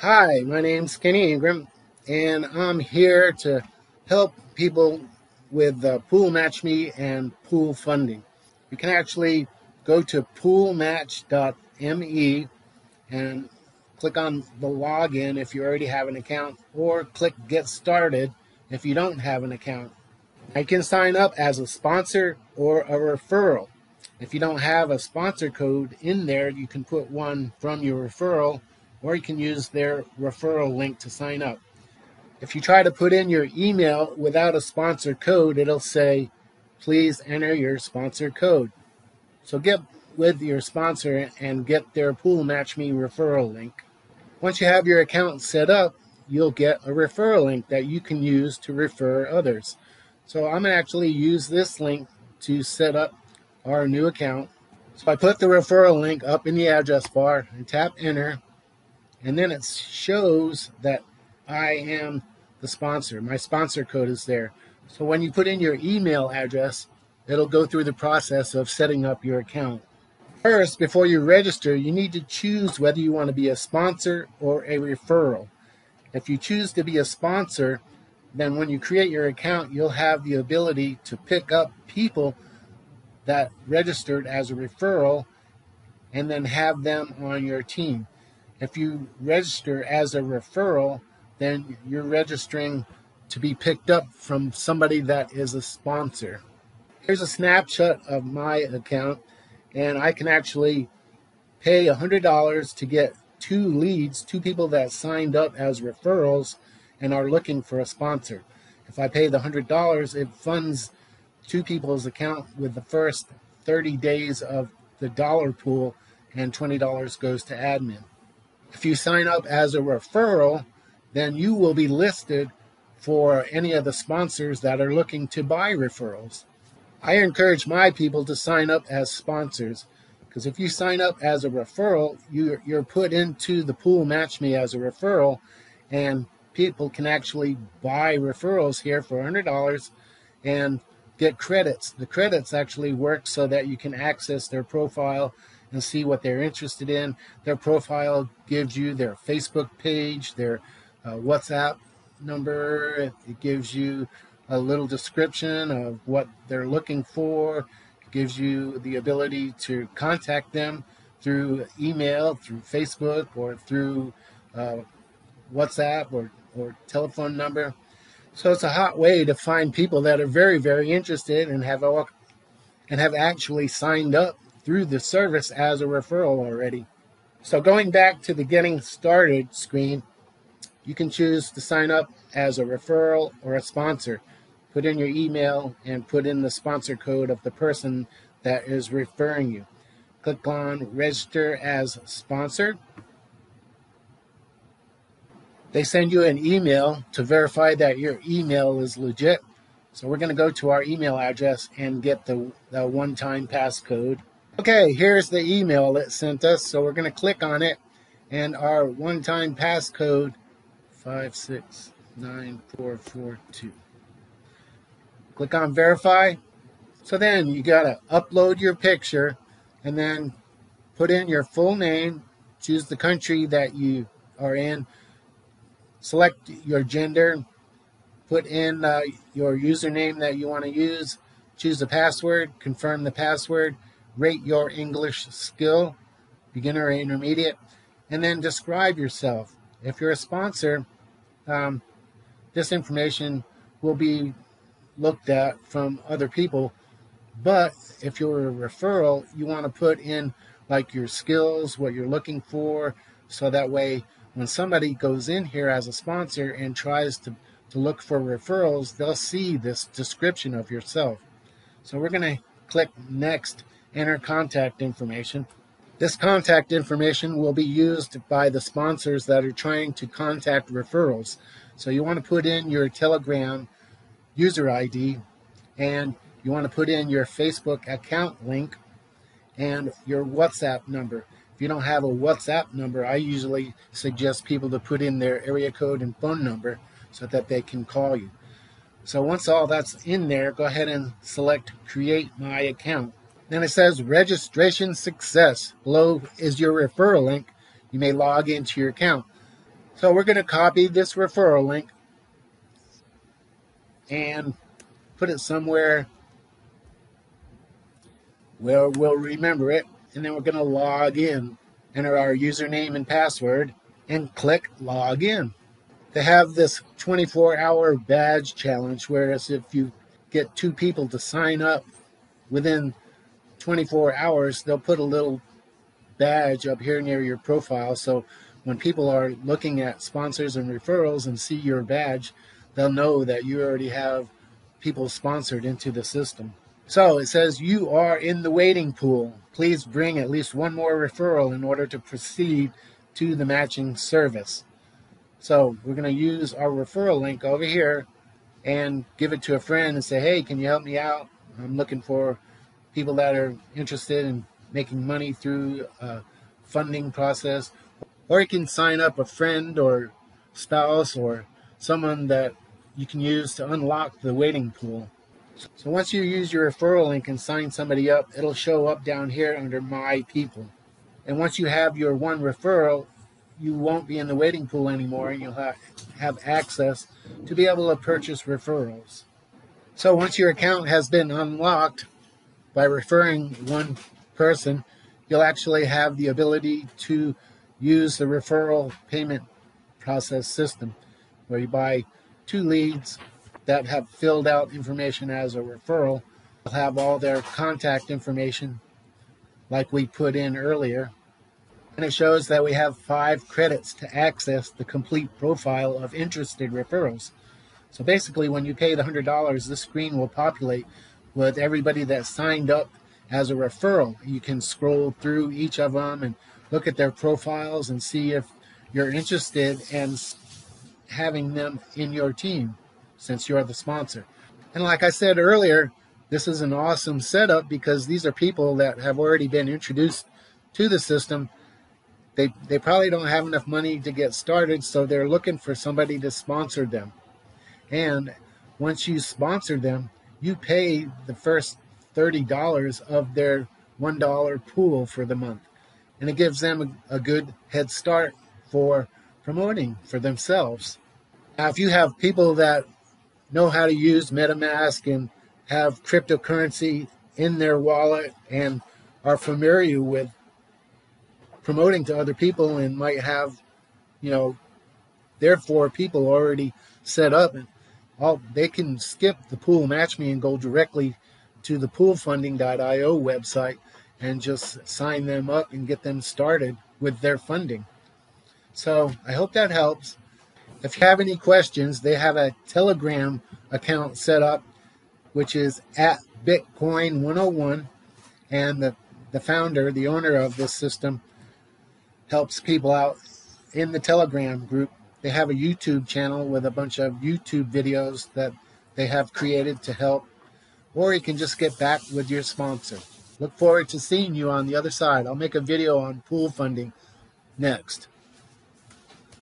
Hi, my name's Kenny Ingram, and I'm here to help people with uh, Pool Match Me and pool funding. You can actually go to poolmatch.me and click on the login if you already have an account, or click Get Started if you don't have an account. I can sign up as a sponsor or a referral. If you don't have a sponsor code in there, you can put one from your referral or you can use their referral link to sign up. If you try to put in your email without a sponsor code, it'll say, please enter your sponsor code. So get with your sponsor and get their Pool Match Me referral link. Once you have your account set up, you'll get a referral link that you can use to refer others. So I'm going to actually use this link to set up our new account. So I put the referral link up in the address bar and tap enter and then it shows that I am the sponsor. My sponsor code is there. So when you put in your email address, it'll go through the process of setting up your account. First, before you register, you need to choose whether you want to be a sponsor or a referral. If you choose to be a sponsor, then when you create your account, you'll have the ability to pick up people that registered as a referral and then have them on your team. If you register as a referral, then you're registering to be picked up from somebody that is a sponsor. Here's a snapshot of my account, and I can actually pay $100 to get two leads, two people that signed up as referrals and are looking for a sponsor. If I pay the $100, it funds two people's account with the first 30 days of the dollar pool, and $20 goes to admin. If you sign up as a referral, then you will be listed for any of the sponsors that are looking to buy referrals. I encourage my people to sign up as sponsors because if you sign up as a referral, you, you're put into the pool Match Me as a referral, and people can actually buy referrals here for $100 and get credits. The credits actually work so that you can access their profile and see what they're interested in. Their profile gives you their Facebook page, their uh, WhatsApp number. It gives you a little description of what they're looking for. It gives you the ability to contact them through email, through Facebook, or through uh, WhatsApp or, or telephone number. So it's a hot way to find people that are very, very interested and have and have actually signed up through the service as a referral already. So going back to the getting started screen, you can choose to sign up as a referral or a sponsor. Put in your email and put in the sponsor code of the person that is referring you. Click on register as sponsor. They send you an email to verify that your email is legit. So we're going to go to our email address and get the, the one-time passcode. Okay, here's the email it sent us. So we're going to click on it and our one-time passcode 569442. Click on verify. So then you got to upload your picture and then put in your full name, choose the country that you are in, select your gender, put in uh, your username that you want to use, choose the password, confirm the password, rate your English skill, beginner or intermediate, and then describe yourself. If you're a sponsor, um, this information will be looked at from other people. But if you're a referral, you want to put in like your skills, what you're looking for, so that way when somebody goes in here as a sponsor and tries to, to look for referrals, they'll see this description of yourself. So we're going to click next enter contact information. This contact information will be used by the sponsors that are trying to contact referrals. So you want to put in your Telegram user ID and you want to put in your Facebook account link and your WhatsApp number. If you don't have a WhatsApp number, I usually suggest people to put in their area code and phone number so that they can call you. So once all that's in there, go ahead and select create my account. Then it says registration success. Below is your referral link. You may log into your account. So we're going to copy this referral link and put it somewhere where we'll remember it. And then we're going to log in, enter our username and password, and click log in. They have this 24 hour badge challenge, whereas if you get two people to sign up within 24 hours, they'll put a little badge up here near your profile. So when people are looking at sponsors and referrals and see your badge, they'll know that you already have people sponsored into the system. So it says you are in the waiting pool. Please bring at least one more referral in order to proceed to the matching service. So we're going to use our referral link over here and give it to a friend and say, hey, can you help me out? I'm looking for people that are interested in making money through a funding process. Or you can sign up a friend or spouse or someone that you can use to unlock the waiting pool. So once you use your referral link and sign somebody up, it'll show up down here under My People. And once you have your one referral, you won't be in the waiting pool anymore and you'll have, have access to be able to purchase referrals. So once your account has been unlocked by referring one person, you'll actually have the ability to use the referral payment process system where you buy two leads that have filled out information as a referral. They'll have all their contact information like we put in earlier and it shows that we have five credits to access the complete profile of interested referrals. So basically, when you pay the $100, this screen will populate with everybody that signed up as a referral. You can scroll through each of them and look at their profiles and see if you're interested in having them in your team since you're the sponsor. And like I said earlier, this is an awesome setup because these are people that have already been introduced to the system they they probably don't have enough money to get started, so they're looking for somebody to sponsor them. And once you sponsor them, you pay the first thirty dollars of their one dollar pool for the month, and it gives them a, a good head start for promoting for themselves. Now, if you have people that know how to use MetaMask and have cryptocurrency in their wallet and are familiar with promoting to other people and might have, you know, therefore people already set up and all they can skip the pool match me and go directly to the poolfunding.io website and just sign them up and get them started with their funding. So I hope that helps. If you have any questions, they have a Telegram account set up, which is at Bitcoin 101. And the, the founder, the owner of this system, helps people out in the Telegram group. They have a YouTube channel with a bunch of YouTube videos that they have created to help, or you can just get back with your sponsor. Look forward to seeing you on the other side. I'll make a video on pool funding next.